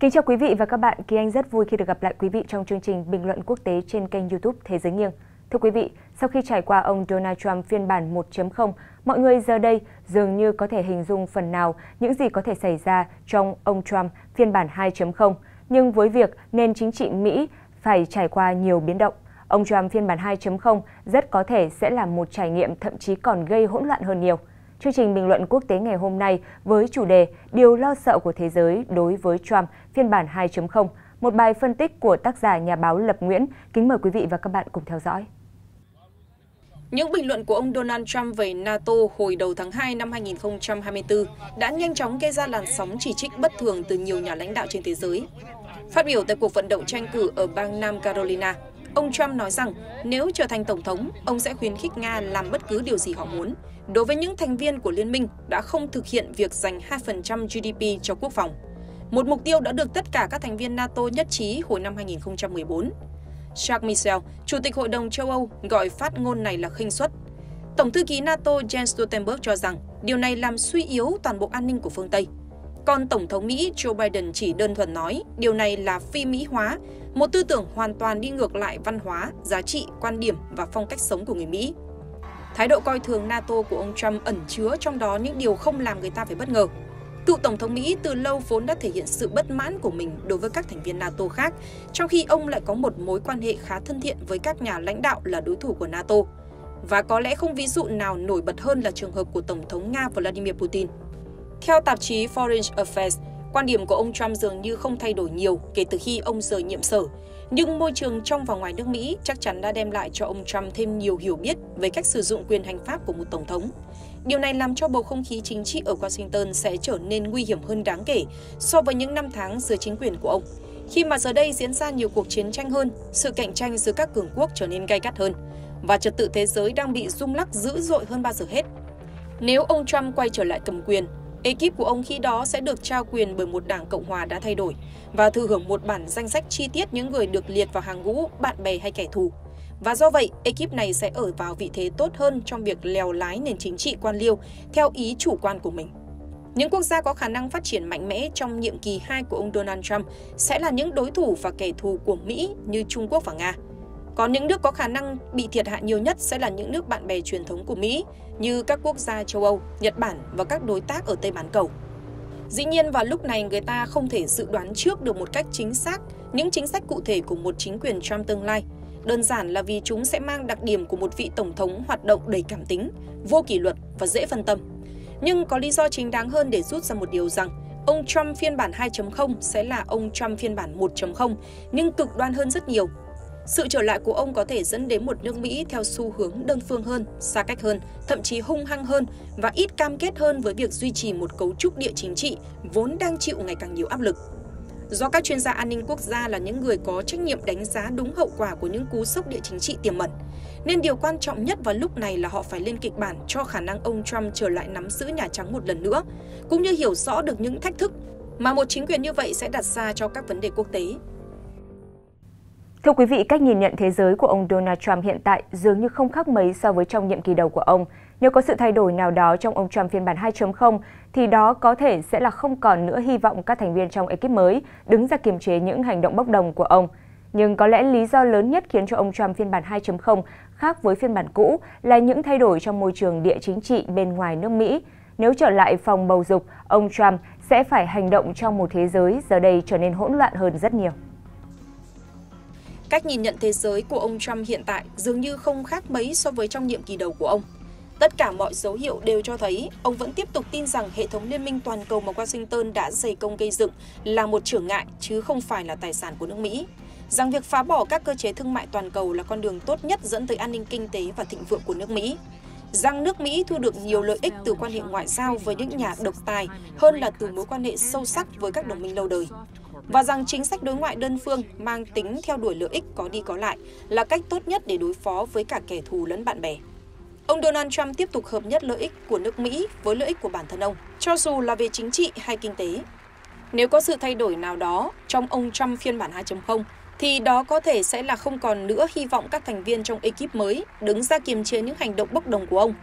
Kính chào quý vị và các bạn, Kỳ Anh rất vui khi được gặp lại quý vị trong chương trình Bình luận quốc tế trên kênh YouTube Thế giới nghiêng. Thưa quý vị, sau khi trải qua ông Donald Trump phiên bản 1.0, mọi người giờ đây dường như có thể hình dung phần nào những gì có thể xảy ra trong ông Trump phiên bản 2.0. Nhưng với việc nền chính trị Mỹ phải trải qua nhiều biến động, ông Trump phiên bản 2.0 rất có thể sẽ là một trải nghiệm thậm chí còn gây hỗn loạn hơn nhiều. Chương trình bình luận quốc tế ngày hôm nay với chủ đề Điều lo sợ của thế giới đối với Trump phiên bản 2.0, một bài phân tích của tác giả nhà báo Lập Nguyễn. Kính mời quý vị và các bạn cùng theo dõi. Những bình luận của ông Donald Trump về NATO hồi đầu tháng 2 năm 2024 đã nhanh chóng gây ra làn sóng chỉ trích bất thường từ nhiều nhà lãnh đạo trên thế giới. Phát biểu tại cuộc vận động tranh cử ở bang Nam Carolina, ông Trump nói rằng nếu trở thành tổng thống, ông sẽ khuyến khích Nga làm bất cứ điều gì họ muốn. Đối với những thành viên của liên minh đã không thực hiện việc dành 2% GDP cho quốc phòng, một mục tiêu đã được tất cả các thành viên NATO nhất trí hồi năm 2014. Jacques Michel, Chủ tịch Hội đồng châu Âu, gọi phát ngôn này là khinh suất. Tổng thư ký NATO Jens Stoltenberg cho rằng điều này làm suy yếu toàn bộ an ninh của phương Tây. Còn Tổng thống Mỹ Joe Biden chỉ đơn thuần nói điều này là phi Mỹ hóa, một tư tưởng hoàn toàn đi ngược lại văn hóa, giá trị, quan điểm và phong cách sống của người Mỹ. Thái độ coi thường NATO của ông Trump ẩn chứa trong đó những điều không làm người ta phải bất ngờ. Cựu Tổng thống Mỹ từ lâu vốn đã thể hiện sự bất mãn của mình đối với các thành viên NATO khác, trong khi ông lại có một mối quan hệ khá thân thiện với các nhà lãnh đạo là đối thủ của NATO. Và có lẽ không ví dụ nào nổi bật hơn là trường hợp của Tổng thống Nga Vladimir Putin. Theo tạp chí Foreign Affairs, quan điểm của ông Trump dường như không thay đổi nhiều kể từ khi ông rời nhiệm sở, nhưng môi trường trong và ngoài nước Mỹ chắc chắn đã đem lại cho ông Trump thêm nhiều hiểu biết về cách sử dụng quyền hành pháp của một tổng thống. Điều này làm cho bầu không khí chính trị ở Washington sẽ trở nên nguy hiểm hơn đáng kể so với những năm tháng dưới chính quyền của ông. Khi mà giờ đây diễn ra nhiều cuộc chiến tranh hơn, sự cạnh tranh giữa các cường quốc trở nên gay gắt hơn và trật tự thế giới đang bị rung lắc dữ dội hơn bao giờ hết. Nếu ông Trump quay trở lại cầm quyền, ekip của ông khi đó sẽ được trao quyền bởi một đảng Cộng hòa đã thay đổi và thừa hưởng một bản danh sách chi tiết những người được liệt vào hàng ngũ bạn bè hay kẻ thù. Và do vậy, ekip này sẽ ở vào vị thế tốt hơn trong việc lèo lái nền chính trị quan liêu theo ý chủ quan của mình. Những quốc gia có khả năng phát triển mạnh mẽ trong nhiệm kỳ 2 của ông Donald Trump sẽ là những đối thủ và kẻ thù của Mỹ như Trung Quốc và Nga có những nước có khả năng bị thiệt hại nhiều nhất sẽ là những nước bạn bè truyền thống của Mỹ như các quốc gia châu Âu, Nhật Bản và các đối tác ở Tây Bán Cầu. Dĩ nhiên vào lúc này người ta không thể dự đoán trước được một cách chính xác những chính sách cụ thể của một chính quyền Trump tương lai – đơn giản là vì chúng sẽ mang đặc điểm của một vị tổng thống hoạt động đầy cảm tính, vô kỷ luật và dễ phân tâm. Nhưng có lý do chính đáng hơn để rút ra một điều rằng ông Trump phiên bản 2.0 sẽ là ông Trump phiên bản 1.0 nhưng cực đoan hơn rất nhiều. Sự trở lại của ông có thể dẫn đến một nước Mỹ theo xu hướng đơn phương hơn, xa cách hơn, thậm chí hung hăng hơn và ít cam kết hơn với việc duy trì một cấu trúc địa chính trị vốn đang chịu ngày càng nhiều áp lực do các chuyên gia an ninh quốc gia là những người có trách nhiệm đánh giá đúng hậu quả của những cú sốc địa chính trị tiềm ẩn. Nên điều quan trọng nhất vào lúc này là họ phải lên kịch bản cho khả năng ông Trump trở lại nắm giữ Nhà Trắng một lần nữa, cũng như hiểu rõ được những thách thức mà một chính quyền như vậy sẽ đặt ra cho các vấn đề quốc tế. Thưa quý vị, cách nhìn nhận thế giới của ông Donald Trump hiện tại dường như không khác mấy so với trong nhiệm kỳ đầu của ông. Nếu có sự thay đổi nào đó trong ông Trump phiên bản 2.0 thì đó có thể sẽ là không còn nữa hy vọng các thành viên trong ekip mới đứng ra kiềm chế những hành động bốc đồng của ông. Nhưng có lẽ lý do lớn nhất khiến cho ông Trump phiên bản 2.0 khác với phiên bản cũ là những thay đổi trong môi trường địa chính trị bên ngoài nước Mỹ. Nếu trở lại phòng bầu dục, ông Trump sẽ phải hành động trong một thế giới giờ đây trở nên hỗn loạn hơn rất nhiều. Cách nhìn nhận thế giới của ông Trump hiện tại dường như không khác mấy so với trong nhiệm kỳ đầu của ông. Tất cả mọi dấu hiệu đều cho thấy ông vẫn tiếp tục tin rằng hệ thống liên minh toàn cầu mà Washington đã dày công gây dựng là một trở ngại chứ không phải là tài sản của nước Mỹ. Rằng việc phá bỏ các cơ chế thương mại toàn cầu là con đường tốt nhất dẫn tới an ninh kinh tế và thịnh vượng của nước Mỹ. Rằng nước Mỹ thu được nhiều lợi ích từ quan hệ ngoại giao với những nhà độc tài hơn là từ mối quan hệ sâu sắc với các đồng minh lâu đời và rằng chính sách đối ngoại đơn phương mang tính theo đuổi lợi ích có đi có lại là cách tốt nhất để đối phó với cả kẻ thù lẫn bạn bè. Ông Donald Trump tiếp tục hợp nhất lợi ích của nước Mỹ với lợi ích của bản thân ông, cho dù là về chính trị hay kinh tế. Nếu có sự thay đổi nào đó trong ông Trump phiên bản 2.0, thì đó có thể sẽ là không còn nữa hy vọng các thành viên trong ekip mới đứng ra kiềm chế những hành động bốc đồng của ông.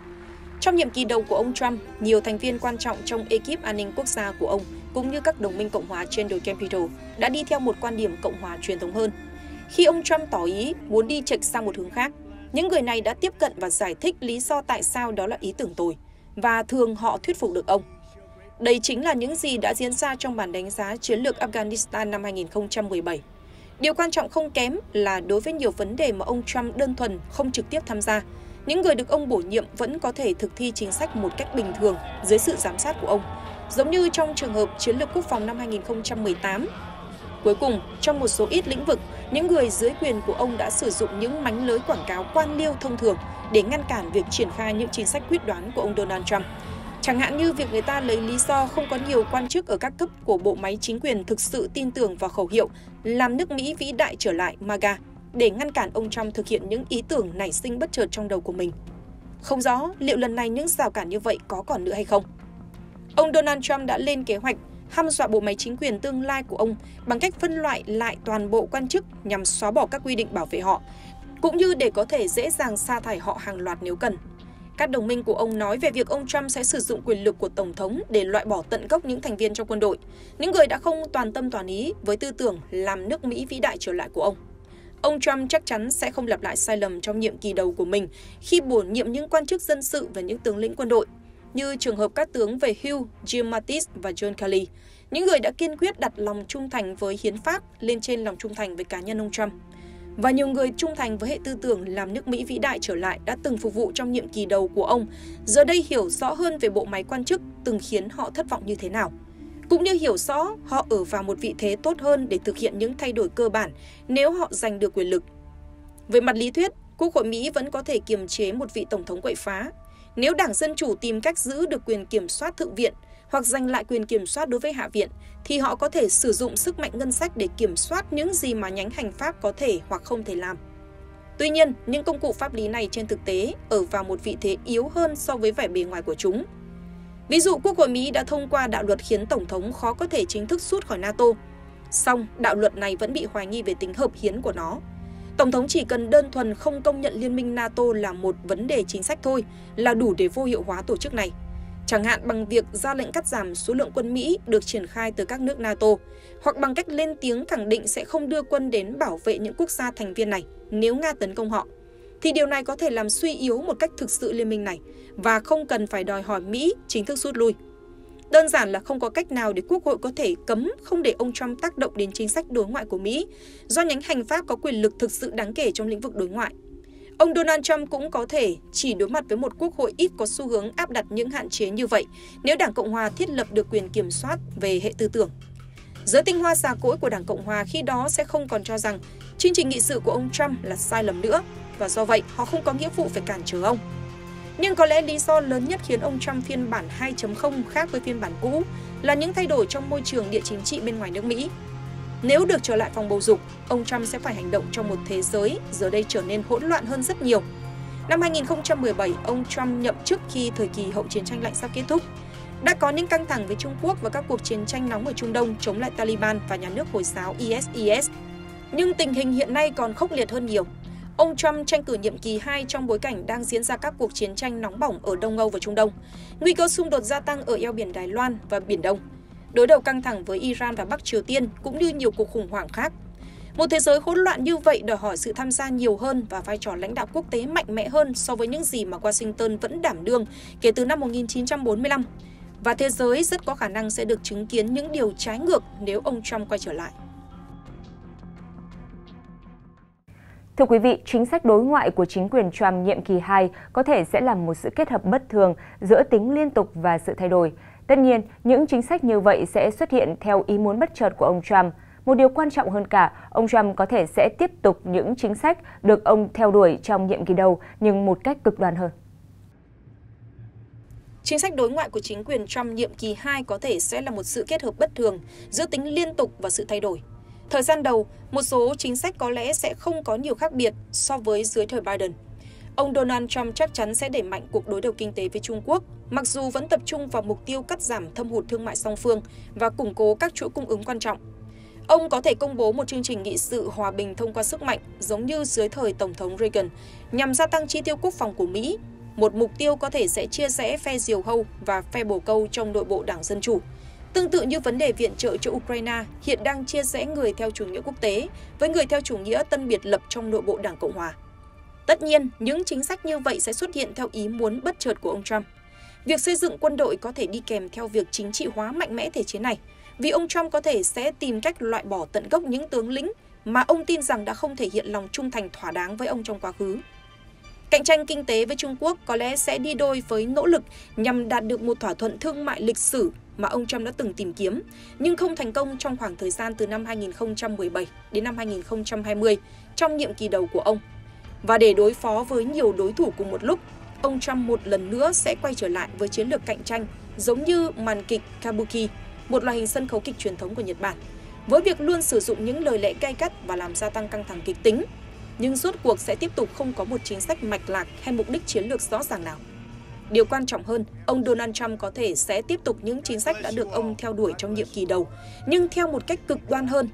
Trong nhiệm kỳ đầu của ông Trump, nhiều thành viên quan trọng trong ekip an ninh quốc gia của ông cũng như các đồng minh Cộng hòa trên đồi Capitol đã đi theo một quan điểm Cộng hòa truyền thống hơn. Khi ông Trump tỏ ý muốn đi chệch sang một hướng khác, những người này đã tiếp cận và giải thích lý do tại sao đó là ý tưởng tồi, và thường họ thuyết phục được ông. Đây chính là những gì đã diễn ra trong bản đánh giá chiến lược Afghanistan năm 2017. Điều quan trọng không kém là đối với nhiều vấn đề mà ông Trump đơn thuần không trực tiếp tham gia, những người được ông bổ nhiệm vẫn có thể thực thi chính sách một cách bình thường dưới sự giám sát của ông, giống như trong trường hợp chiến lược quốc phòng năm 2018. Cuối cùng, trong một số ít lĩnh vực, những người dưới quyền của ông đã sử dụng những mánh lưới quảng cáo quan liêu thông thường để ngăn cản việc triển khai những chính sách quyết đoán của ông Donald Trump. Chẳng hạn như việc người ta lấy lý do không có nhiều quan chức ở các cấp của bộ máy chính quyền thực sự tin tưởng vào khẩu hiệu làm nước Mỹ vĩ đại trở lại MAGA để ngăn cản ông Trump thực hiện những ý tưởng nảy sinh bất chợt trong đầu của mình. Không rõ liệu lần này những rào cản như vậy có còn nữa hay không. Ông Donald Trump đã lên kế hoạch hăm dọa bộ máy chính quyền tương lai của ông bằng cách phân loại lại toàn bộ quan chức nhằm xóa bỏ các quy định bảo vệ họ, cũng như để có thể dễ dàng sa thải họ hàng loạt nếu cần. Các đồng minh của ông nói về việc ông Trump sẽ sử dụng quyền lực của Tổng thống để loại bỏ tận gốc những thành viên trong quân đội, những người đã không toàn tâm toàn ý với tư tưởng làm nước Mỹ vĩ đại trở lại của ông. Ông Trump chắc chắn sẽ không lặp lại sai lầm trong nhiệm kỳ đầu của mình khi bổ nhiệm những quan chức dân sự và những tướng lĩnh quân đội, như trường hợp các tướng về hưu Jim Mattis và John Kelly, những người đã kiên quyết đặt lòng trung thành với hiến pháp lên trên lòng trung thành với cá nhân ông Trump. Và nhiều người trung thành với hệ tư tưởng làm nước Mỹ vĩ đại trở lại đã từng phục vụ trong nhiệm kỳ đầu của ông, giờ đây hiểu rõ hơn về bộ máy quan chức từng khiến họ thất vọng như thế nào cũng như hiểu rõ họ ở vào một vị thế tốt hơn để thực hiện những thay đổi cơ bản nếu họ giành được quyền lực. Về mặt lý thuyết, Quốc hội Mỹ vẫn có thể kiềm chế một vị tổng thống quậy phá. Nếu Đảng Dân Chủ tìm cách giữ được quyền kiểm soát Thượng viện hoặc giành lại quyền kiểm soát đối với Hạ viện, thì họ có thể sử dụng sức mạnh ngân sách để kiểm soát những gì mà nhánh hành pháp có thể hoặc không thể làm. Tuy nhiên, những công cụ pháp lý này trên thực tế ở vào một vị thế yếu hơn so với vẻ bề ngoài của chúng – Ví dụ Quốc hội Mỹ đã thông qua đạo luật khiến Tổng thống khó có thể chính thức rút khỏi NATO. Song, đạo luật này vẫn bị hoài nghi về tính hợp hiến của nó. Tổng thống chỉ cần đơn thuần không công nhận Liên minh NATO là một vấn đề chính sách thôi là đủ để vô hiệu hóa tổ chức này. Chẳng hạn bằng việc ra lệnh cắt giảm số lượng quân Mỹ được triển khai từ các nước NATO, hoặc bằng cách lên tiếng khẳng định sẽ không đưa quân đến bảo vệ những quốc gia thành viên này nếu Nga tấn công họ thì điều này có thể làm suy yếu một cách thực sự liên minh này và không cần phải đòi hỏi Mỹ chính thức rút lui. Đơn giản là không có cách nào để Quốc hội có thể cấm không để ông Trump tác động đến chính sách đối ngoại của Mỹ, do nhánh hành pháp có quyền lực thực sự đáng kể trong lĩnh vực đối ngoại. Ông Donald Trump cũng có thể chỉ đối mặt với một quốc hội ít có xu hướng áp đặt những hạn chế như vậy nếu Đảng Cộng hòa thiết lập được quyền kiểm soát về hệ tư tưởng. Giới tinh hoa già cỗi của Đảng Cộng hòa khi đó sẽ không còn cho rằng chương trình nghị sự của ông Trump là sai lầm nữa và do vậy họ không có nghĩa vụ phải cản trở ông. Nhưng có lẽ lý do lớn nhất khiến ông Trump phiên bản 2.0 khác với phiên bản cũ là những thay đổi trong môi trường địa chính trị bên ngoài nước Mỹ. Nếu được trở lại phòng bầu dục, ông Trump sẽ phải hành động trong một thế giới giờ đây trở nên hỗn loạn hơn rất nhiều. Năm 2017, ông Trump nhậm chức khi thời kỳ hậu chiến tranh lạnh sắp kết thúc. Đã có những căng thẳng với Trung Quốc và các cuộc chiến tranh nóng ở Trung Đông chống lại Taliban và nhà nước Hồi giáo ISIS. Nhưng tình hình hiện nay còn khốc liệt hơn nhiều. Ông Trump tranh cử nhiệm kỳ 2 trong bối cảnh đang diễn ra các cuộc chiến tranh nóng bỏng ở Đông Âu và Trung Đông, nguy cơ xung đột gia tăng ở eo biển Đài Loan và Biển Đông, đối đầu căng thẳng với Iran và Bắc Triều Tiên cũng như nhiều cuộc khủng hoảng khác. Một thế giới hỗn loạn như vậy đòi hỏi sự tham gia nhiều hơn và vai trò lãnh đạo quốc tế mạnh mẽ hơn so với những gì mà Washington vẫn đảm đương kể từ năm 1945. Và thế giới rất có khả năng sẽ được chứng kiến những điều trái ngược nếu ông Trump quay trở lại. Thưa quý vị, chính sách đối ngoại của chính quyền Trump nhiệm kỳ 2 có thể sẽ là một sự kết hợp bất thường giữa tính liên tục và sự thay đổi. Tất nhiên, những chính sách như vậy sẽ xuất hiện theo ý muốn bất chợt của ông Trump. Một điều quan trọng hơn cả, ông Trump có thể sẽ tiếp tục những chính sách được ông theo đuổi trong nhiệm kỳ đầu nhưng một cách cực đoan hơn. Chính sách đối ngoại của chính quyền Trump nhiệm kỳ 2 có thể sẽ là một sự kết hợp bất thường giữa tính liên tục và sự thay đổi. Thời gian đầu, một số chính sách có lẽ sẽ không có nhiều khác biệt so với dưới thời Biden. Ông Donald Trump chắc chắn sẽ đẩy mạnh cuộc đối đầu kinh tế với Trung Quốc, mặc dù vẫn tập trung vào mục tiêu cắt giảm thâm hụt thương mại song phương và củng cố các chuỗi cung ứng quan trọng. Ông có thể công bố một chương trình nghị sự hòa bình thông qua sức mạnh, giống như dưới thời Tổng thống Reagan, nhằm gia tăng chi tiêu quốc phòng của Mỹ. một mục tiêu có thể sẽ chia rẽ phe diều hâu và phe bồ câu trong nội bộ đảng Dân Chủ. Tương tự như vấn đề viện trợ cho Ukraine hiện đang chia rẽ người theo chủ nghĩa quốc tế với người theo chủ nghĩa tân biệt lập trong nội bộ đảng Cộng Hòa. Tất nhiên, những chính sách như vậy sẽ xuất hiện theo ý muốn bất chợt của ông Trump. Việc xây dựng quân đội có thể đi kèm theo việc chính trị hóa mạnh mẽ thể chế này, vì ông Trump có thể sẽ tìm cách loại bỏ tận gốc những tướng lĩnh mà ông tin rằng đã không thể hiện lòng trung thành thỏa đáng với ông trong quá khứ. Cạnh tranh kinh tế với Trung Quốc có lẽ sẽ đi đôi với nỗ lực nhằm đạt được một thỏa thuận thương mại lịch sử mà ông Trump đã từng tìm kiếm, nhưng không thành công trong khoảng thời gian từ năm 2017 đến năm 2020 trong nhiệm kỳ đầu của ông. Và để đối phó với nhiều đối thủ cùng một lúc, ông Trump một lần nữa sẽ quay trở lại với chiến lược cạnh tranh giống như màn kịch Kabuki, một loại hình sân khấu kịch truyền thống của Nhật Bản, với việc luôn sử dụng những lời lẽ gay gắt và làm gia tăng căng thẳng kịch tính, nhưng suốt cuộc sẽ tiếp tục không có một chính sách mạch lạc hay mục đích chiến lược rõ ràng nào. Điều quan trọng hơn, ông Donald Trump có thể sẽ tiếp tục những chính sách đã được ông theo đuổi trong nhiệm kỳ đầu, nhưng theo một cách cực đoan hơn.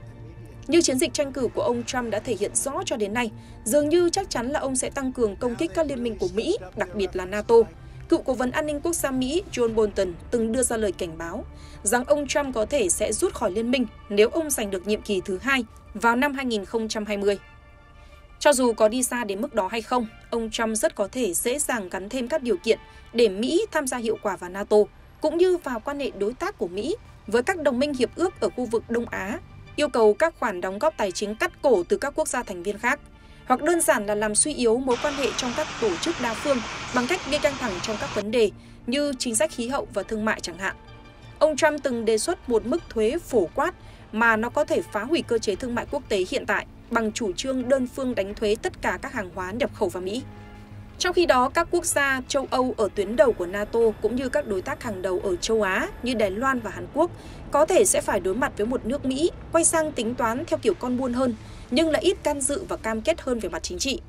Như chiến dịch tranh cử của ông Trump đã thể hiện rõ cho đến nay, dường như chắc chắn là ông sẽ tăng cường công kích các liên minh của Mỹ, đặc biệt là NATO. Cựu cố vấn an ninh quốc gia Mỹ John Bolton từng đưa ra lời cảnh báo rằng ông Trump có thể sẽ rút khỏi liên minh nếu ông giành được nhiệm kỳ thứ hai vào năm 2020. Cho dù có đi xa đến mức đó hay không, ông Trump rất có thể dễ dàng gắn thêm các điều kiện để Mỹ tham gia hiệu quả vào NATO, cũng như vào quan hệ đối tác của Mỹ với các đồng minh hiệp ước ở khu vực Đông Á, yêu cầu các khoản đóng góp tài chính cắt cổ từ các quốc gia thành viên khác, hoặc đơn giản là làm suy yếu mối quan hệ trong các tổ chức đa phương bằng cách gây căng thẳng trong các vấn đề như chính sách khí hậu và thương mại chẳng hạn. Ông Trump từng đề xuất một mức thuế phổ quát mà nó có thể phá hủy cơ chế thương mại quốc tế hiện tại bằng chủ trương đơn phương đánh thuế tất cả các hàng hóa nhập khẩu vào Mỹ. Trong khi đó, các quốc gia châu Âu ở tuyến đầu của NATO cũng như các đối tác hàng đầu ở châu Á như Đài Loan và Hàn Quốc có thể sẽ phải đối mặt với một nước Mỹ quay sang tính toán theo kiểu con buôn hơn, nhưng lại ít can dự và cam kết hơn về mặt chính trị.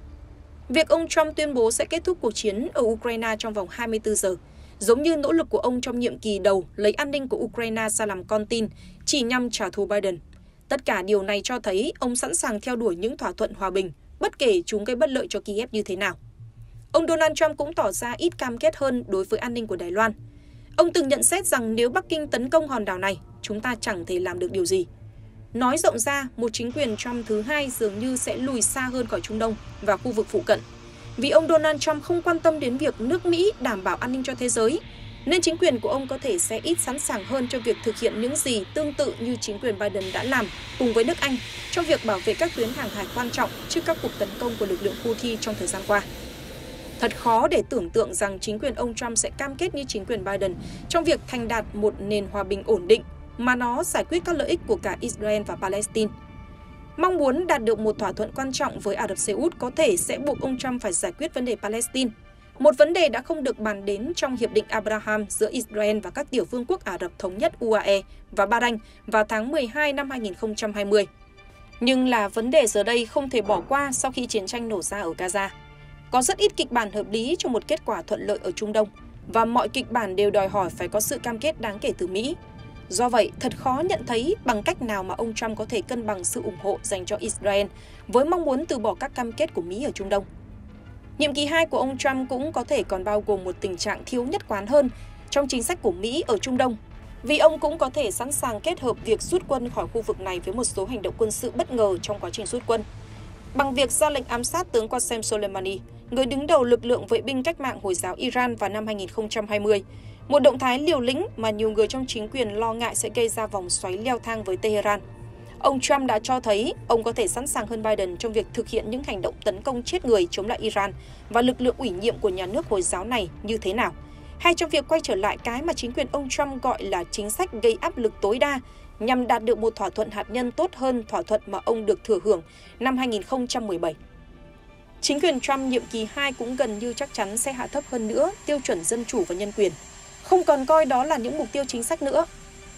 Việc ông Trump tuyên bố sẽ kết thúc cuộc chiến ở Ukraine trong vòng 24 giờ, giống như nỗ lực của ông trong nhiệm kỳ đầu lấy an ninh của Ukraine ra làm con tin, chỉ nhằm trả thù Biden. Tất cả điều này cho thấy ông sẵn sàng theo đuổi những thỏa thuận hòa bình, bất kể chúng gây bất lợi cho Kiev như thế nào. Ông Donald Trump cũng tỏ ra ít cam kết hơn đối với an ninh của Đài Loan. Ông từng nhận xét rằng nếu Bắc Kinh tấn công hòn đảo này, chúng ta chẳng thể làm được điều gì. Nói rộng ra, một chính quyền Trump thứ hai dường như sẽ lùi xa hơn khỏi Trung Đông và khu vực phụ cận. Vì ông Donald Trump không quan tâm đến việc nước Mỹ đảm bảo an ninh cho thế giới, nên chính quyền của ông có thể sẽ ít sẵn sàng hơn cho việc thực hiện những gì tương tự như chính quyền Biden đã làm cùng với nước Anh trong việc bảo vệ các tuyến hàng hải quan trọng trước các cuộc tấn công của lực lượng Houthi trong thời gian qua. Thật khó để tưởng tượng rằng chính quyền ông Trump sẽ cam kết như chính quyền Biden trong việc thành đạt một nền hòa bình ổn định mà nó giải quyết các lợi ích của cả Israel và Palestine. Mong muốn đạt được một thỏa thuận quan trọng với Ả Rập Xê Út có thể sẽ buộc ông Trump phải giải quyết vấn đề Palestine, một vấn đề đã không được bàn đến trong Hiệp định Abraham giữa Israel và các tiểu vương quốc Ả Rập Thống nhất UAE và Bahrain vào tháng 12 năm 2020. Nhưng là vấn đề giờ đây không thể bỏ qua sau khi chiến tranh nổ ra ở Gaza. Có rất ít kịch bản hợp lý cho một kết quả thuận lợi ở Trung Đông, và mọi kịch bản đều đòi hỏi phải có sự cam kết đáng kể từ Mỹ. Do vậy, thật khó nhận thấy bằng cách nào mà ông Trump có thể cân bằng sự ủng hộ dành cho Israel với mong muốn từ bỏ các cam kết của Mỹ ở Trung Đông. Nhiệm kỳ 2 của ông Trump cũng có thể còn bao gồm một tình trạng thiếu nhất quán hơn trong chính sách của Mỹ ở Trung Đông, vì ông cũng có thể sẵn sàng kết hợp việc rút quân khỏi khu vực này với một số hành động quân sự bất ngờ trong quá trình rút quân. Bằng việc ra lệnh ám sát tướng Qasem Soleimani, người đứng đầu lực lượng vệ binh cách mạng Hồi giáo Iran vào năm 2020, một động thái liều lĩnh mà nhiều người trong chính quyền lo ngại sẽ gây ra vòng xoáy leo thang với Tehran. Ông Trump đã cho thấy ông có thể sẵn sàng hơn Biden trong việc thực hiện những hành động tấn công chết người chống lại Iran và lực lượng ủy nhiệm của nhà nước Hồi giáo này như thế nào, hay trong việc quay trở lại cái mà chính quyền ông Trump gọi là chính sách gây áp lực tối đa nhằm đạt được một thỏa thuận hạt nhân tốt hơn thỏa thuận mà ông được thừa hưởng năm 2017. Chính quyền Trump nhiệm kỳ 2 cũng gần như chắc chắn sẽ hạ thấp hơn nữa tiêu chuẩn dân chủ và nhân quyền, không còn coi đó là những mục tiêu chính sách nữa.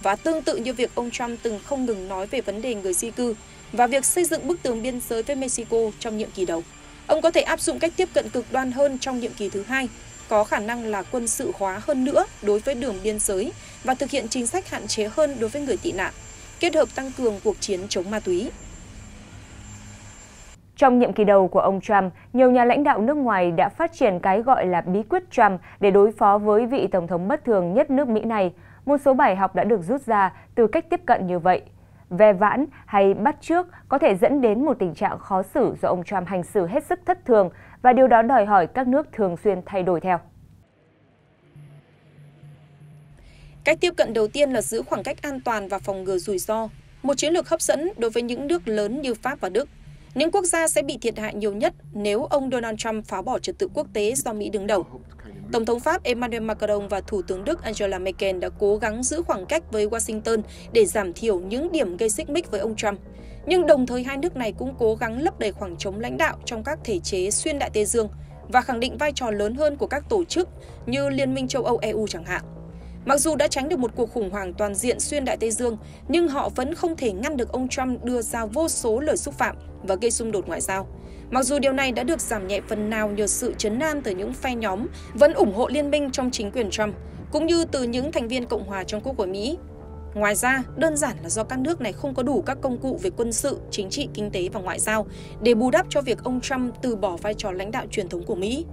Và tương tự như việc ông Trump từng không ngừng nói về vấn đề người di cư và việc xây dựng bức tường biên giới với Mexico trong nhiệm kỳ đầu. Ông có thể áp dụng cách tiếp cận cực đoan hơn trong nhiệm kỳ thứ hai, có khả năng là quân sự hóa hơn nữa đối với đường biên giới và thực hiện chính sách hạn chế hơn đối với người tị nạn, kết hợp tăng cường cuộc chiến chống ma túy. Trong nhiệm kỳ đầu của ông Trump, nhiều nhà lãnh đạo nước ngoài đã phát triển cái gọi là bí quyết Trump để đối phó với vị tổng thống bất thường nhất nước Mỹ này. Một số bài học đã được rút ra từ cách tiếp cận như vậy. Ve vãn hay bắt trước có thể dẫn đến một tình trạng khó xử do ông Trump hành xử hết sức thất thường và điều đó đòi hỏi các nước thường xuyên thay đổi theo. Cách tiếp cận đầu tiên là giữ khoảng cách an toàn và phòng ngừa rủi ro, một chiến lược hấp dẫn đối với những nước lớn như Pháp và Đức. Những quốc gia sẽ bị thiệt hại nhiều nhất nếu ông Donald Trump phá bỏ trật tự quốc tế do Mỹ đứng đầu. Tổng thống Pháp Emmanuel Macron và Thủ tướng Đức Angela Merkel đã cố gắng giữ khoảng cách với Washington để giảm thiểu những điểm gây xích mích với ông Trump. Nhưng đồng thời hai nước này cũng cố gắng lấp đầy khoảng trống lãnh đạo trong các thể chế xuyên đại Tây Dương và khẳng định vai trò lớn hơn của các tổ chức như Liên minh châu Âu EU chẳng hạn. Mặc dù đã tránh được một cuộc khủng hoảng toàn diện xuyên Đại Tây Dương, nhưng họ vẫn không thể ngăn được ông Trump đưa ra vô số lời xúc phạm và gây xung đột ngoại giao. Mặc dù điều này đã được giảm nhẹ phần nào nhờ sự chấn an từ những phe nhóm vẫn ủng hộ liên minh trong chính quyền Trump, cũng như từ những thành viên Cộng hòa trong Quốc hội Mỹ. Ngoài ra, đơn giản là do các nước này không có đủ các công cụ về quân sự, chính trị, kinh tế và ngoại giao để bù đắp cho việc ông Trump từ bỏ vai trò lãnh đạo truyền thống của Mỹ.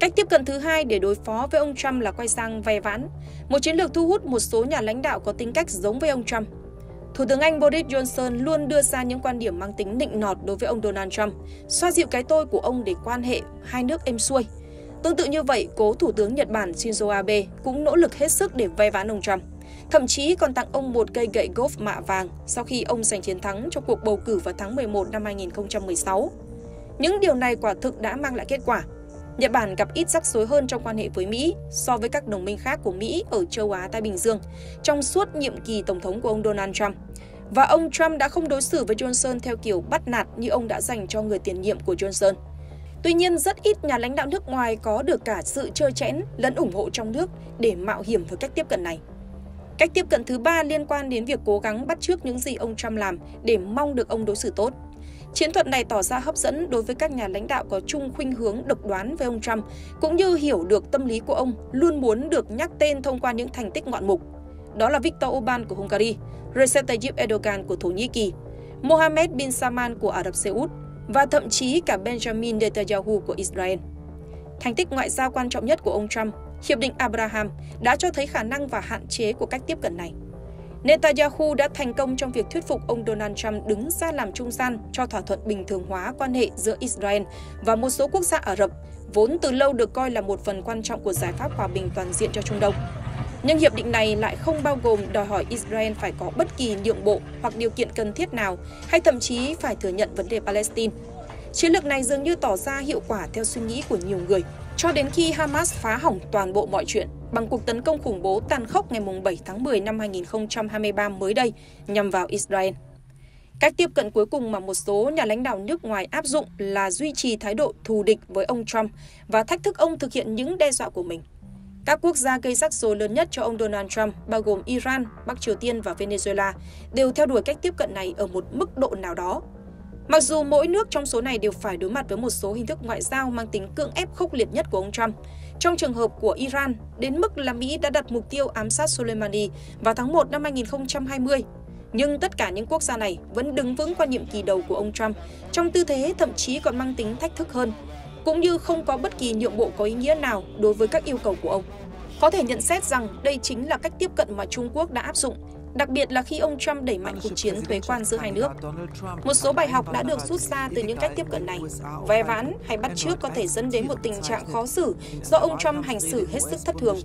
Cách tiếp cận thứ hai để đối phó với ông Trump là quay sang ve vãn, một chiến lược thu hút một số nhà lãnh đạo có tính cách giống với ông Trump. Thủ tướng Anh Boris Johnson luôn đưa ra những quan điểm mang tính nịnh nọt đối với ông Donald Trump, xoa dịu cái tôi của ông để quan hệ hai nước êm xuôi. Tương tự như vậy, cố Thủ tướng Nhật Bản Shinzo Abe cũng nỗ lực hết sức để vay vãn ông Trump. Thậm chí còn tặng ông một cây gậy golf mạ vàng sau khi ông giành chiến thắng trong cuộc bầu cử vào tháng 11 năm 2016. Những điều này quả thực đã mang lại kết quả. Nhật Bản gặp ít rắc rối hơn trong quan hệ với Mỹ so với các đồng minh khác của Mỹ ở châu Á Thái Bình Dương trong suốt nhiệm kỳ tổng thống của ông Donald Trump. Và ông Trump đã không đối xử với Johnson theo kiểu bắt nạt như ông đã dành cho người tiền nhiệm của Johnson. Tuy nhiên, rất ít nhà lãnh đạo nước ngoài có được cả sự trơ chẽn lẫn ủng hộ trong nước để mạo hiểm với cách tiếp cận này. Cách tiếp cận thứ ba liên quan đến việc cố gắng bắt chước những gì ông Trump làm để mong được ông đối xử tốt. Chiến thuật này tỏ ra hấp dẫn đối với các nhà lãnh đạo có chung khuynh hướng độc đoán với ông Trump, cũng như hiểu được tâm lý của ông luôn muốn được nhắc tên thông qua những thành tích ngoạn mục. Đó là Viktor Orbán của Hungary, Recep Tayyip Erdogan của Thổ Nhĩ Kỳ, Mohammed bin Salman của Ả Rập Xê Út và thậm chí cả Benjamin Netanyahu của Israel. Thành tích ngoại giao quan trọng nhất của ông Trump, Hiệp định Abraham, đã cho thấy khả năng và hạn chế của cách tiếp cận này. Netanyahu đã thành công trong việc thuyết phục ông Donald Trump đứng ra làm trung gian cho thỏa thuận bình thường hóa quan hệ giữa Israel và một số quốc gia Ả Rập, vốn từ lâu được coi là một phần quan trọng của giải pháp hòa bình toàn diện cho Trung Đông. Nhưng hiệp định này lại không bao gồm đòi hỏi Israel phải có bất kỳ nhượng bộ hoặc điều kiện cần thiết nào, hay thậm chí phải thừa nhận vấn đề Palestine. Chiến lược này dường như tỏ ra hiệu quả theo suy nghĩ của nhiều người, cho đến khi Hamas phá hỏng toàn bộ mọi chuyện bằng cuộc tấn công khủng bố tàn khốc ngày 7 tháng 10 năm 2023 mới đây nhằm vào Israel. Cách tiếp cận cuối cùng mà một số nhà lãnh đạo nước ngoài áp dụng là duy trì thái độ thù địch với ông Trump và thách thức ông thực hiện những đe dọa của mình. Các quốc gia gây rắc rối lớn nhất cho ông Donald Trump, bao gồm Iran, Bắc Triều Tiên và Venezuela, đều theo đuổi cách tiếp cận này ở một mức độ nào đó. Mặc dù mỗi nước trong số này đều phải đối mặt với một số hình thức ngoại giao mang tính cưỡng ép khốc liệt nhất của ông Trump, trong trường hợp của Iran, đến mức là Mỹ đã đặt mục tiêu ám sát Soleimani vào tháng 1 năm 2020. Nhưng tất cả những quốc gia này vẫn đứng vững qua nhiệm kỳ đầu của ông Trump, trong tư thế thậm chí còn mang tính thách thức hơn, cũng như không có bất kỳ nhượng bộ có ý nghĩa nào đối với các yêu cầu của ông. Có thể nhận xét rằng đây chính là cách tiếp cận mà Trung Quốc đã áp dụng đặc biệt là khi ông Trump đẩy mạnh cuộc chiến thuế quan giữa hai nước. Một số bài học đã được rút ra từ những cách tiếp cận này. Vé ván hay bắt chước có thể dẫn đến một tình trạng khó xử do ông Trump hành xử hết sức thất thường,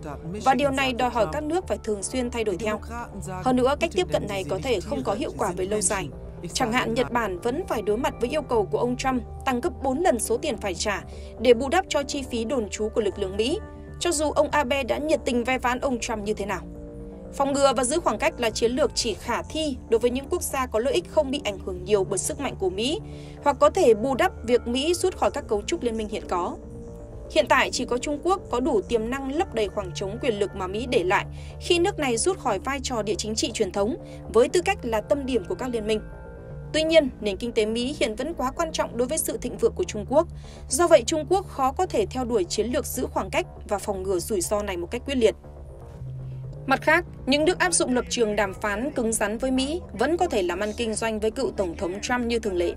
và điều này đòi hỏi các nước phải thường xuyên thay đổi theo. Hơn nữa, cách tiếp cận này có thể không có hiệu quả về lâu dài. Chẳng hạn Nhật Bản vẫn phải đối mặt với yêu cầu của ông Trump tăng gấp 4 lần số tiền phải trả để bù đắp cho chi phí đồn trú của lực lượng Mỹ, cho dù ông Abe đã nhiệt tình ve vãn ông Trump như thế nào. Phòng ngừa và giữ khoảng cách là chiến lược chỉ khả thi đối với những quốc gia có lợi ích không bị ảnh hưởng nhiều bởi sức mạnh của Mỹ, hoặc có thể bù đắp việc Mỹ rút khỏi các cấu trúc liên minh hiện có. Hiện tại chỉ có Trung Quốc có đủ tiềm năng lấp đầy khoảng trống quyền lực mà Mỹ để lại khi nước này rút khỏi vai trò địa chính trị truyền thống với tư cách là tâm điểm của các liên minh. Tuy nhiên, nền kinh tế Mỹ hiện vẫn quá quan trọng đối với sự thịnh vượng của Trung Quốc. Do vậy, Trung Quốc khó có thể theo đuổi chiến lược giữ khoảng cách và phòng ngừa rủi ro này một cách quyết liệt. Mặt khác, những nước áp dụng lập trường đàm phán cứng rắn với Mỹ vẫn có thể làm ăn kinh doanh với cựu Tổng thống Trump như thường lệ.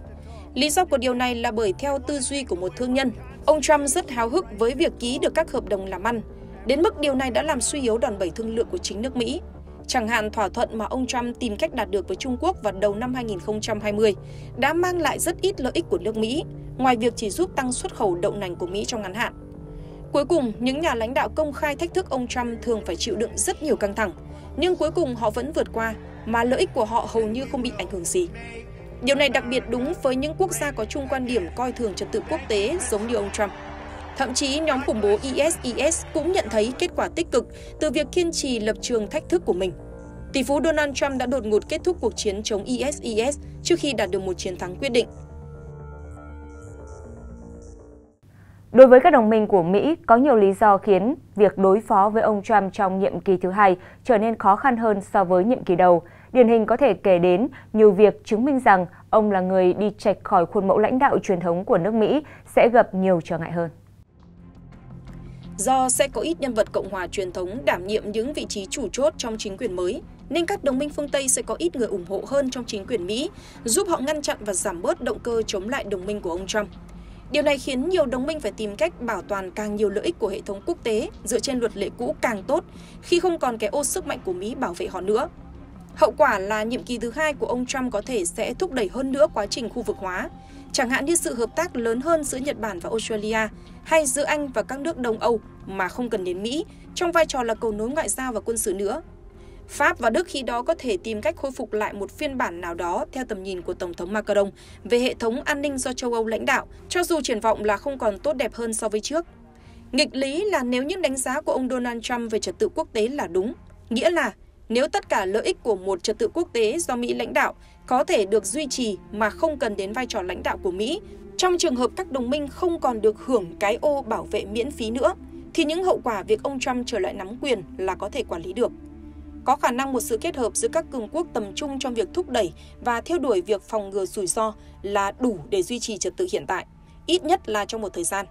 Lý do của điều này là bởi theo tư duy của một thương nhân, ông Trump rất háo hức với việc ký được các hợp đồng làm ăn, đến mức điều này đã làm suy yếu đòn bẩy thương lượng của chính nước Mỹ. Chẳng hạn thỏa thuận mà ông Trump tìm cách đạt được với Trung Quốc vào đầu năm 2020 đã mang lại rất ít lợi ích của nước Mỹ, ngoài việc chỉ giúp tăng xuất khẩu đậu nành của Mỹ trong ngắn hạn. Cuối cùng, những nhà lãnh đạo công khai thách thức ông Trump thường phải chịu đựng rất nhiều căng thẳng, nhưng cuối cùng họ vẫn vượt qua, mà lợi ích của họ hầu như không bị ảnh hưởng gì. Điều này đặc biệt đúng với những quốc gia có chung quan điểm coi thường trật tự quốc tế giống như ông Trump. Thậm chí nhóm khủng bố ISIS cũng nhận thấy kết quả tích cực từ việc kiên trì lập trường thách thức của mình. Tỷ phú Donald Trump đã đột ngột kết thúc cuộc chiến chống ISIS trước khi đạt được một chiến thắng quyết định. Đối với các đồng minh của Mỹ, có nhiều lý do khiến việc đối phó với ông Trump trong nhiệm kỳ thứ hai trở nên khó khăn hơn so với nhiệm kỳ đầu. Điển hình có thể kể đến nhiều việc chứng minh rằng ông là người đi chạch khỏi khuôn mẫu lãnh đạo truyền thống của nước Mỹ sẽ gặp nhiều trở ngại hơn. Do sẽ có ít nhân vật Cộng hòa truyền thống đảm nhiệm những vị trí chủ chốt trong chính quyền mới, nên các đồng minh phương Tây sẽ có ít người ủng hộ hơn trong chính quyền Mỹ, giúp họ ngăn chặn và giảm bớt động cơ chống lại đồng minh của ông Trump. Điều này khiến nhiều đồng minh phải tìm cách bảo toàn càng nhiều lợi ích của hệ thống quốc tế dựa trên luật lệ cũ càng tốt khi không còn cái ô sức mạnh của Mỹ bảo vệ họ nữa. Hậu quả là nhiệm kỳ thứ hai của ông Trump có thể sẽ thúc đẩy hơn nữa quá trình khu vực hóa, chẳng hạn như sự hợp tác lớn hơn giữa Nhật Bản và Australia hay giữa Anh và các nước Đông Âu mà không cần đến Mỹ trong vai trò là cầu nối ngoại giao và quân sự nữa. Pháp và Đức khi đó có thể tìm cách khôi phục lại một phiên bản nào đó theo tầm nhìn của Tổng thống Macron về hệ thống an ninh do châu Âu lãnh đạo, cho dù triển vọng là không còn tốt đẹp hơn so với trước. Nghịch lý là nếu những đánh giá của ông Donald Trump về trật tự quốc tế là đúng, nghĩa là nếu tất cả lợi ích của một trật tự quốc tế do Mỹ lãnh đạo có thể được duy trì mà không cần đến vai trò lãnh đạo của Mỹ, trong trường hợp các đồng minh không còn được hưởng cái ô bảo vệ miễn phí nữa, thì những hậu quả việc ông Trump trở lại nắm quyền là có thể quản lý được. Có khả năng một sự kết hợp giữa các cường quốc tầm trung trong việc thúc đẩy và theo đuổi việc phòng ngừa rủi ro là đủ để duy trì trật tự hiện tại, ít nhất là trong một thời gian.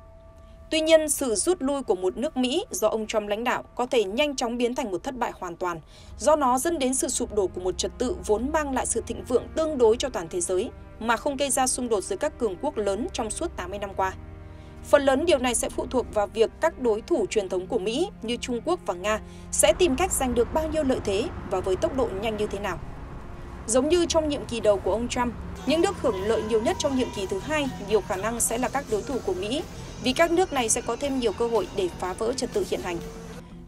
Tuy nhiên, sự rút lui của một nước Mỹ do ông Trump lãnh đạo có thể nhanh chóng biến thành một thất bại hoàn toàn, do nó dẫn đến sự sụp đổ của một trật tự vốn mang lại sự thịnh vượng tương đối cho toàn thế giới, mà không gây ra xung đột giữa các cường quốc lớn trong suốt 80 năm qua. Phần lớn điều này sẽ phụ thuộc vào việc các đối thủ truyền thống của Mỹ như Trung Quốc và Nga sẽ tìm cách giành được bao nhiêu lợi thế và với tốc độ nhanh như thế nào. Giống như trong nhiệm kỳ đầu của ông Trump, những nước hưởng lợi nhiều nhất trong nhiệm kỳ thứ hai nhiều khả năng sẽ là các đối thủ của Mỹ vì các nước này sẽ có thêm nhiều cơ hội để phá vỡ trật tự hiện hành.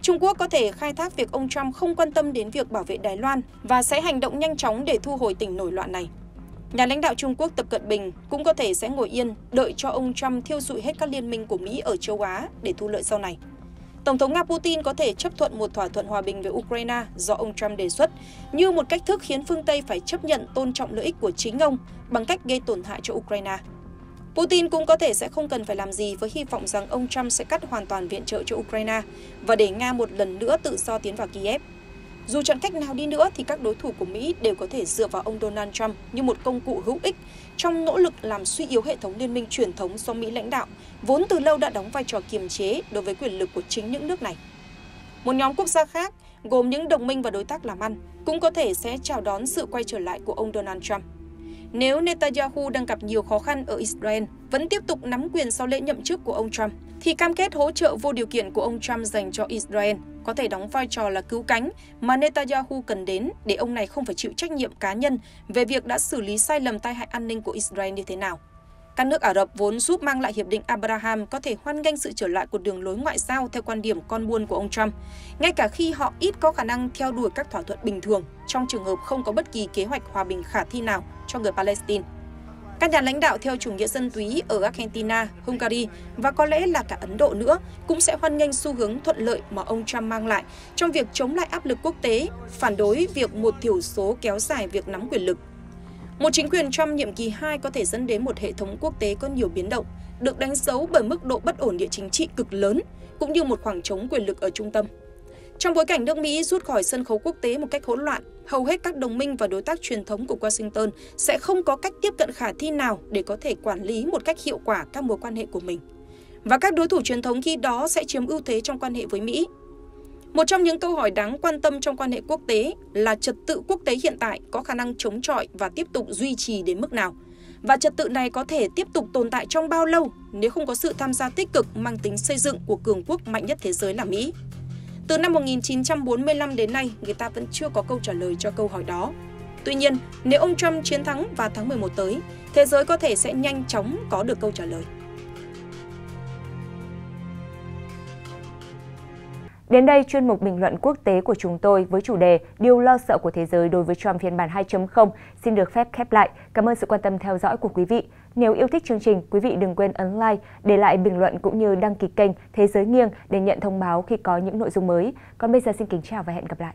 Trung Quốc có thể khai thác việc ông Trump không quan tâm đến việc bảo vệ Đài Loan và sẽ hành động nhanh chóng để thu hồi tỉnh nổi loạn này. Nhà lãnh đạo Trung Quốc Tập Cận Bình cũng có thể sẽ ngồi yên, đợi cho ông Trump thiêu dụi hết các liên minh của Mỹ ở châu Á để thu lợi sau này. Tổng thống Nga Putin có thể chấp thuận một thỏa thuận hòa bình với Ukraine do ông Trump đề xuất, như một cách thức khiến phương Tây phải chấp nhận tôn trọng lợi ích của chính ông bằng cách gây tổn hại cho Ukraine. Putin cũng có thể sẽ không cần phải làm gì với hy vọng rằng ông Trump sẽ cắt hoàn toàn viện trợ cho Ukraine và để Nga một lần nữa tự do tiến vào Kiev. Dù chọn cách nào đi nữa thì các đối thủ của Mỹ đều có thể dựa vào ông Donald Trump như một công cụ hữu ích trong nỗ lực làm suy yếu hệ thống liên minh truyền thống do Mỹ lãnh đạo, vốn từ lâu đã đóng vai trò kiềm chế đối với quyền lực của chính những nước này. Một nhóm quốc gia khác, gồm những đồng minh và đối tác làm ăn, cũng có thể sẽ chào đón sự quay trở lại của ông Donald Trump. Nếu Netanyahu đang gặp nhiều khó khăn ở Israel, vẫn tiếp tục nắm quyền sau lễ nhậm chức của ông Trump, thì cam kết hỗ trợ vô điều kiện của ông Trump dành cho Israel có thể đóng vai trò là cứu cánh mà Netanyahu cần đến để ông này không phải chịu trách nhiệm cá nhân về việc đã xử lý sai lầm tai hại an ninh của Israel như thế nào. Các nước Ả Rập vốn giúp mang lại hiệp định Abraham có thể hoan nghênh sự trở lại của đường lối ngoại giao theo quan điểm con buôn của ông Trump, ngay cả khi họ ít có khả năng theo đuổi các thỏa thuận bình thường trong trường hợp không có bất kỳ kế hoạch hòa bình khả thi nào cho người Palestine. Các nhà lãnh đạo theo chủ nghĩa dân túy ở Argentina, Hungary và có lẽ là cả Ấn Độ nữa cũng sẽ hoan nghênh xu hướng thuận lợi mà ông Trump mang lại trong việc chống lại áp lực quốc tế, phản đối việc một thiểu số kéo dài việc nắm quyền lực. Một chính quyền Trump nhiệm kỳ 2 có thể dẫn đến một hệ thống quốc tế có nhiều biến động, được đánh dấu bởi mức độ bất ổn địa chính trị cực lớn, cũng như một khoảng trống quyền lực ở trung tâm. Trong bối cảnh nước Mỹ rút khỏi sân khấu quốc tế một cách hỗn loạn, hầu hết các đồng minh và đối tác truyền thống của Washington sẽ không có cách tiếp cận khả thi nào để có thể quản lý một cách hiệu quả các mối quan hệ của mình. Và các đối thủ truyền thống khi đó sẽ chiếm ưu thế trong quan hệ với Mỹ. Một trong những câu hỏi đáng quan tâm trong quan hệ quốc tế là trật tự quốc tế hiện tại có khả năng chống chọi và tiếp tục duy trì đến mức nào. và trật tự này có thể tiếp tục tồn tại trong bao lâu nếu không có sự tham gia tích cực mang tính xây dựng của cường quốc mạnh nhất thế giới là Mỹ. Từ năm 1945 đến nay, người ta vẫn chưa có câu trả lời cho câu hỏi đó. Tuy nhiên, nếu ông Trump chiến thắng vào tháng 11 tới, thế giới có thể sẽ nhanh chóng có được câu trả lời. Đến đây, chuyên mục bình luận quốc tế của chúng tôi với chủ đề Điều lo sợ của thế giới đối với Trump phiên bản 2.0 xin được phép khép lại. Cảm ơn sự quan tâm theo dõi của quý vị. Nếu yêu thích chương trình, quý vị đừng quên ấn like, để lại bình luận cũng như đăng ký kênh Thế giới nghiêng để nhận thông báo khi có những nội dung mới. Còn bây giờ xin kính chào và hẹn gặp lại.